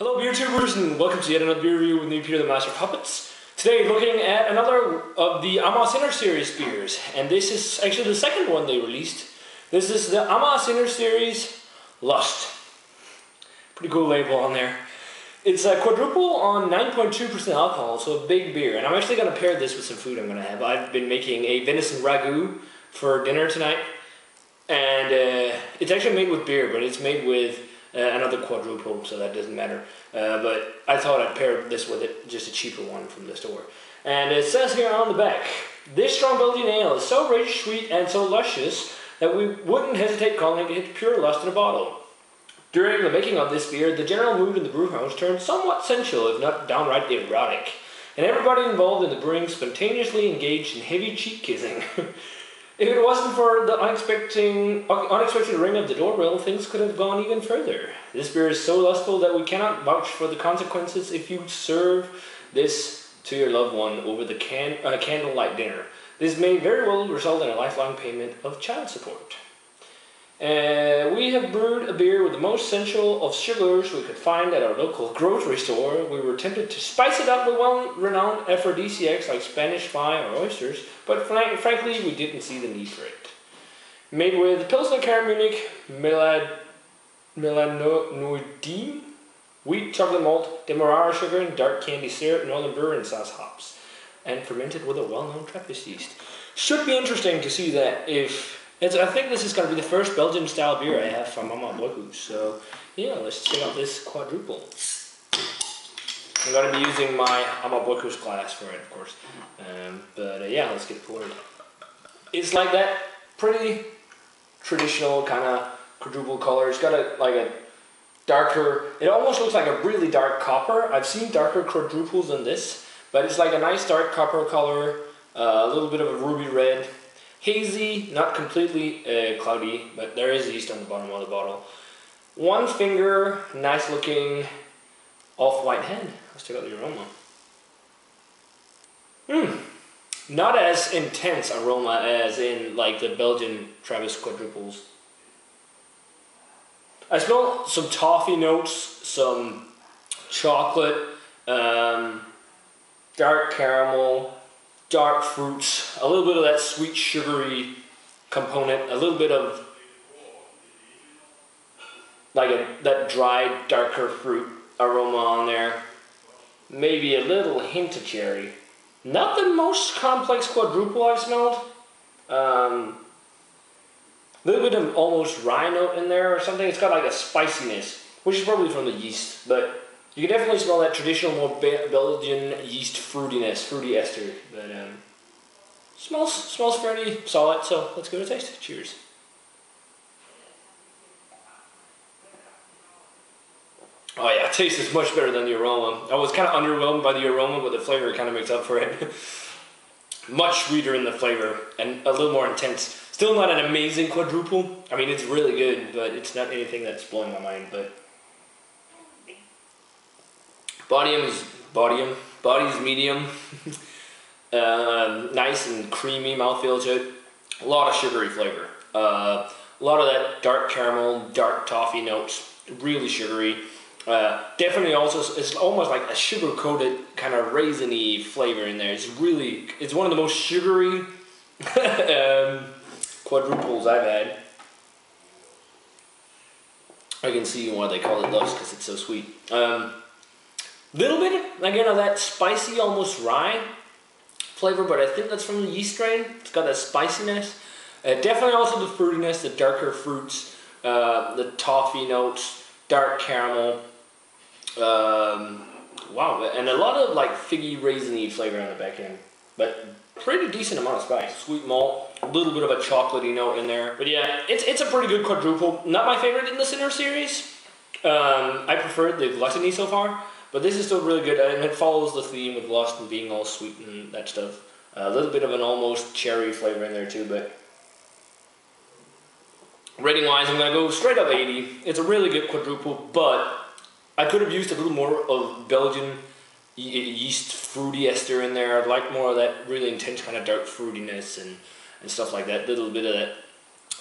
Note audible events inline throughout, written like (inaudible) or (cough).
Hello beer tubers and welcome to yet another beer review with me Peter the Master Puppets. Today looking at another of the Amager Sinner Series beers and this is actually the second one they released. This is the Amager Sinner Series Lust. Pretty cool label on there. It's a quadruple on 9.2% alcohol, so a big beer. And I'm actually going to pair this with some food I'm going to have. I've been making a venison ragu for dinner tonight. And uh, it's actually made with beer, but it's made with uh, another quadruple, so that doesn't matter. Uh, but I thought I'd pair this with it, just a cheaper one from the store. And it says here on the back, this strong Belgian ale is so rich, sweet, and so luscious that we wouldn't hesitate calling it pure lust in a bottle. During the making of this beer, the general mood in the brewhouse turned somewhat sensual, if not downright erotic, and everybody involved in the brewing spontaneously engaged in heavy cheek kissing. (laughs) if it wasn't for the unexpected, unexpected ring of the doorbell, things could have gone even further. This beer is so lustful that we cannot vouch for the consequences if you serve this to your loved one over the can, uh, candlelight dinner. This may very well result in a lifelong payment of child support. Uh, we have brewed a beer with the most sensual of sugars we could find at our local grocery store. We were tempted to spice it up with well-renowned aphrodisiacs like Spanish fly or oysters, but fr- frankly, we didn't see the need for it. Made with Pilsner CaraMunich, Melad, melanoidine, wheat, chocolate malt, demerara sugar, and dark candy syrup, northern brewer, and Saaz hops, and fermented with a well-known Trappist yeast. Should be interesting to see that if it's, I think this is going to be the first Belgian style beer I have from Amager Bryghus. So, yeah, let's check out this quadruple. I'm going to be using my Amager Bryghus glass for it, of course. Um, but uh, yeah, let's get poured. It's like that pretty traditional kind of quadruple color. It's got a like a darker, it almost looks like a really dark copper. I've seen darker quadruples than this, but it's like a nice dark copper color, uh, a little bit of a ruby red. Hazy, not completely uh, cloudy, but there is yeast on the bottom of the bottle. One finger, nice looking off-white head. Let's check out the aroma. Hmm, not as intense aroma as in like the Belgian Trappist quadruples. I smell some toffee notes, some chocolate, um, dark caramel, dark fruits, a little bit of that sweet sugary component, a little bit of like a, that dried darker fruit aroma on there, maybe a little hint of cherry. Not the most complex quadruple I've smelled. Um, a little bit of almost rye note in there or something. It's got like a spiciness, which is probably from the yeast, but you can definitely smell that traditional, more Belgian yeast fruitiness, fruity ester. But um, smells smells fairly solid. So let's go to taste. Cheers. Oh yeah, (laughs) taste is much better than the aroma. I was kind of underwhelmed by the aroma, but the flavor kind of makes up for it. (laughs) much sweeter in the flavor and a little more intense. Still not an amazing quadruple. I mean, it's really good, but it's not anything that's blowing my mind. But Bodium is bodium. Body's medium. (laughs) um, nice and creamy mouthfeel to it. A lot of sugary flavor. Uh, a lot of that dark caramel, dark toffee notes. Really sugary. Uh, definitely also, it's almost like a sugar coated kind of raisiny flavor in there. It's really, it's one of the most sugary (laughs) um, quadruples I've had. I can see why they call it Lust because it's so sweet. Um, Little bit, again, of that spicy, almost rye flavor, but I think that's from the yeast strain. It's got that spiciness. Uh, definitely also the fruitiness, the darker fruits, uh, the toffee notes, dark caramel. Um, wow, and a lot of like figgy, raisiny flavor on the back end. But pretty decent amount of spice. Sweet malt, a little bit of a chocolatey note in there. But yeah, it's, it's a pretty good quadruple. Not my favorite in the Sinner series. Um, I preferred the Gluttony so far. But this is still really good, and it follows the theme of Lust and being all sweet and that stuff. Uh, a little bit of an almost cherry flavor in there too, but rating wise, I'm gonna go straight up 80. It's a really good quadruple, but I could have used a little more of Belgian yeast fruity ester in there. I'd like more of that really intense kind of dark fruitiness and, and stuff like that. A little bit of that.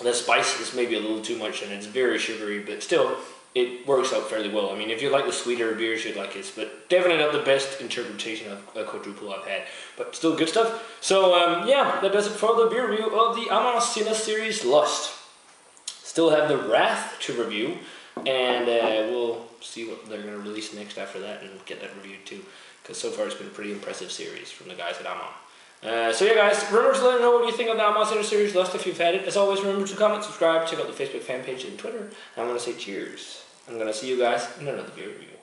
The spice is maybe a little too much, and it's very sugary, but still, it works out fairly well. I mean, if you like the sweeter beers, you'd like this, but definitely not the best interpretation of a quadruple I've had, but still good stuff. So um, yeah, that does it for the beer review of the Amager Sinner series Lust. Still have the Wrath to review, and uh, we'll see what they're going to release next after that and get that reviewed too, because so far it's been a pretty impressive series from the guys at Amager. Uh, so yeah guys, remember to let me know what you think of the Amager Sinner series Lust if you've had it. As always, remember to comment, subscribe, check out the Facebook fan page and Twitter. And I want to say cheers. I'm going to see you guys in another beer review.